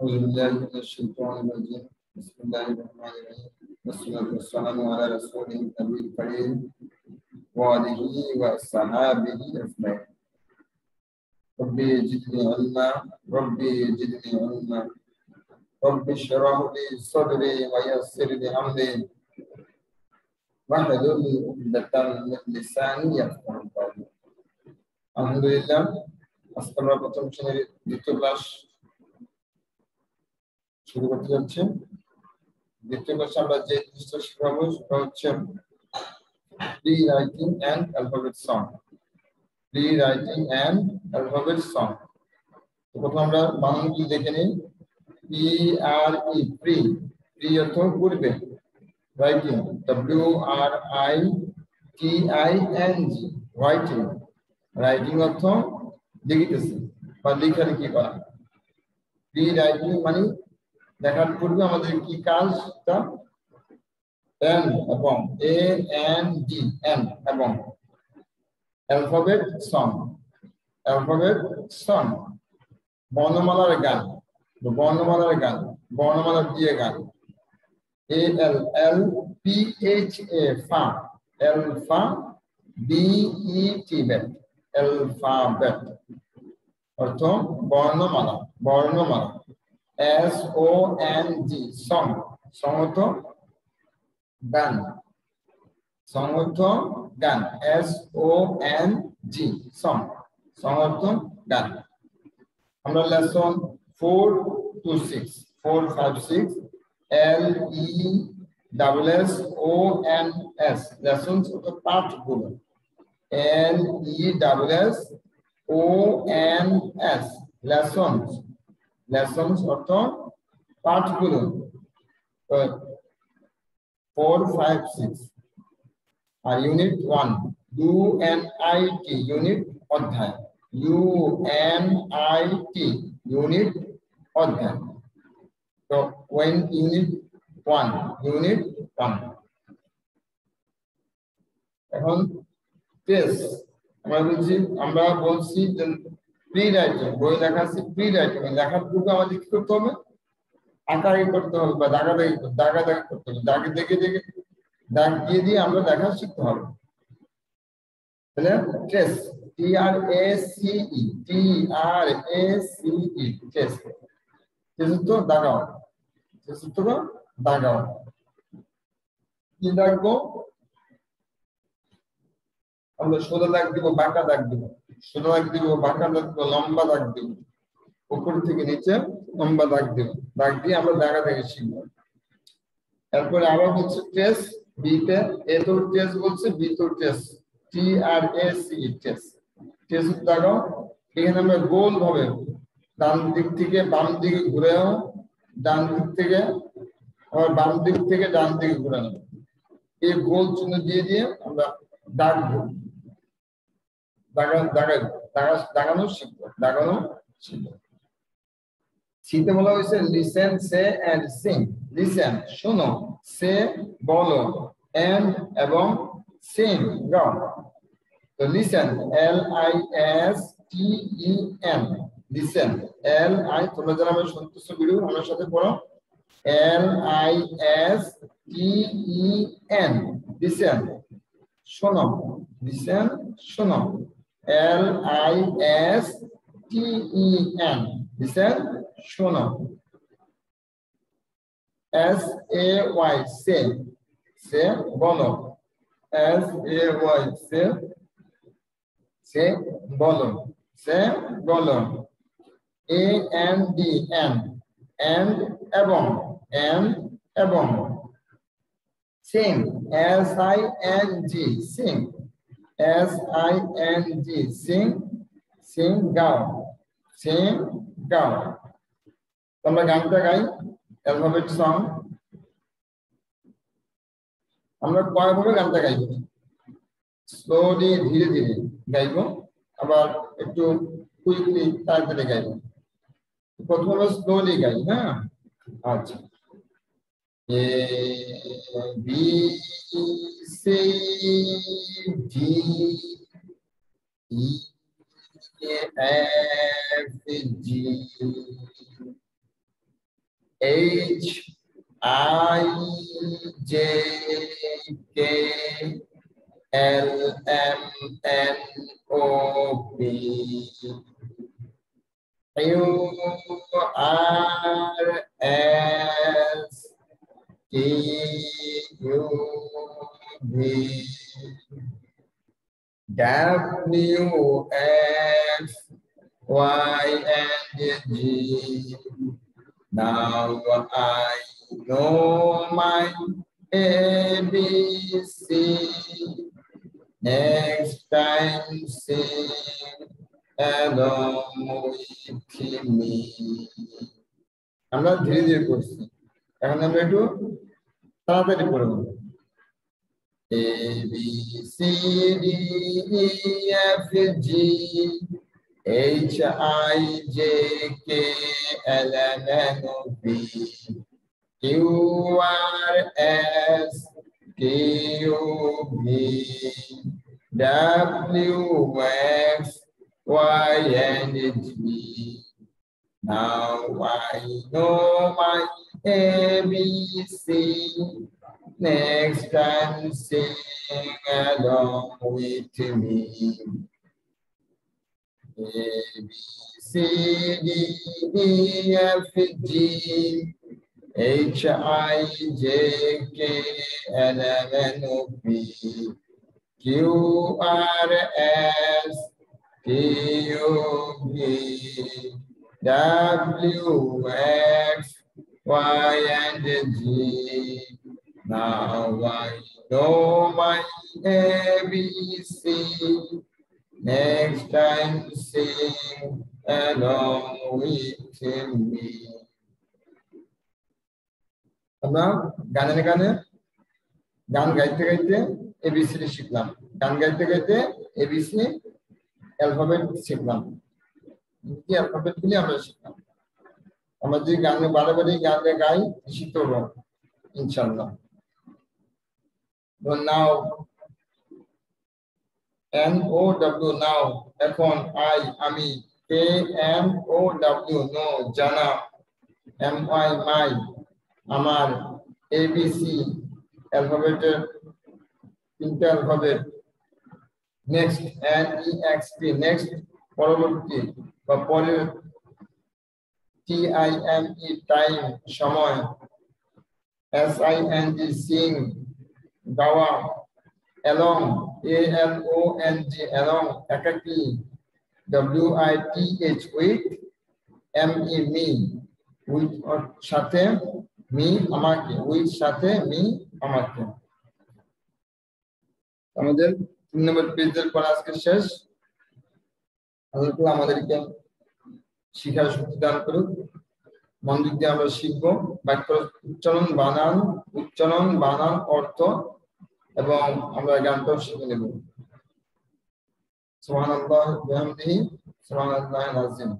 أعوذ بالله من الشيطان الرجيم بسم الله الرحمن الرحيم والصلاة والسلام على رسوله النبي الكريم وآله وصحابه أجمعين ربي زدني علما ربي زدني علما ربي اشرح لي صدري ويسر لي أمري واحلل عقدة من لساني يفقهوا قولي الحمد لله আজকে আমরা প্রথম শ্রেণীর দ্বিতীয় ক্লাস শুরু করতে যাচ্ছি। দ্বিতীয় ক্লাসে আমরা যে জিনিসটা শিখাবো সেটা হচ্ছে pre writing and alphabet song pre writing and alphabet song তো প্রথম আমরা বানানগুলি দেখে নিই। P R E pre pre অর্থ পূর্বে writing W R I T I N G writing writing অর্থ লিখিতেছে। বা লেখালেখি করা? প্রি রাইটিং মানে দেখার পূর্বে আমাদের কি কাজটা? এন এবং এ এন ডি এন এবং অ্যালফাবেট সং অ্যালফাবেট সং বর্ণমালার গান বর্ণমালার গান, বর্ণমালার দিয়ে গান। এ এল এল পি এইচ এ ফা alpha B E T bet alphabet অর্থ বর্ণমালা বর্ণমালা। S O N G song সংহত গান সংহত গান S O N G song সংহত গান আমরা lesson four to six four five six L E double S O N S lesson পাঠগুলো L E double S O N S lessons lessons অর্থ পাঠগুলো four five six R unit one U N I T unit অধ্যায় U N I T unit অধ্যায় তো one unit one unit one এখন test আমরা বলছি আমরা বলছি যে প্রি রাইটিং বই লেখা আছে প্রি রাইটিং লেখার পূর্বে আমাদের কি করতে হবে? আঁকাআঁকি করতে হবে বা দাগা দাগি দাগা দাগি করতে হবে। দাগে দেখে দেখে দাগ দিয়ে দিয়ে আমরা লেখা শিখতে হবে। তাহলে trace T R A C E T R A C E trace তো দাগাও তো দাগাও কি দাগবো আমরা সোজা দাগ দিব, বাঁকা দাগ দিব। সোজা দাগ দিব বাঁকা দাগ দিব লম্বা দাগ দিব উপর থেকে নিচে লম্বা দাগ দিব দাগ দিয়ে আমরা দাগা দাগে শিখব। তারপরে আবার বলছে টেস বি তে এ তো টেস বলছে বি তো টেস টি আর এ সি টেস টেস দাগাও এখানে আমরা গোল ভাবে ডান দিক থেকে বাম দিকে ঘুরেও ডান দিক থেকে, আবার বাম দিক থেকে ডান দিকে ঘুরে নেব এই গোল চিহ্ন দিয়ে দিয়ে আমরা দাগ শীতে বলা হয়েছে listen say and sing listen শোনো সে বলো এন্ড এবং সিং গাও। তো listen L I S T E N listen L I তোমরা যারা আমার সন্তুষ্ট ভিডিও আমার সাথে পড়ো L I S T E N listen শোনো লিসেন শোনো। L I S T E N. Listen, শোনো। S A Y say, say বলো। S A Y say, say বলো। say বলো। A N D N, and এবং, and এবং। Sing, S I N G, sing. S I N G sing sing গাও sing গাও আমরা গানটা গাই অ্যালফাবেট সং আমরা কয়ভাবে গানটা গাইব স্লোলি ধীরে ধীরে গাইব আবার একটু কুইকলি তাড়াতাড়ি গাইব প্রথমে স্লোলি গাই হ্যাঁ আচ্ছা بسيفي EFG H I J K L M N O P Q V W X Y and G. Now I know my ABC. Next time sing along with me. আমরা ধীরে ধীরে করছি এখন আমরা একটু তাড়াতাড়ি পড়ব A B C D E F G H I J K L M N O P Q R S T U V W X Y and Z. Now I know my ABC. Next time sing along with me. A, B, C, D, E, F, G, H, I, J, K, L, M, N, O, P, Q, R, S, T, U, V, W, X, Y, and Z. Now I know my ABC. Next time sing along with me. আমরা গানের গানে গান গাইতে গাইতে ABC শিখলাম গান গাইতে গাইতে এবিসি অ্যালফাবেট শিখলাম কি অ্যালফাবেট গুলি আমরা শিখলাম আমরা যদি গানে বারে বারে গানে গাই শিখতে পারব ইনশাল্লাহ নাও N O W, now এখন I আমি A N O W, no জানা M Y, my আমার A, B, C অ্যালফাবেটের তিনটা alphabet next N E X T next পরবর্তী বা পরের T I M E time সময়, S I N G sing গাওয়া along a l o n g along একাকি w i t h with m e me with সাথে, me আমাকে, with সাথে, me আমাকে। আমাদের তিন নম্বর পেজের পর আজকে শেষ। আল্লাহ আমাদেরকে শিখার শক্তি দান করুক। মন্দির দিয়ে আমরা শিখব। বাক্য উচ্চারণ, বানান উচ্চারণ, বানান, অর্থ এবং আমরা গানটাও শিখে নেব সুবহানাল্লাহ বিহামদিহি সুবহানাল্লাহ আযীম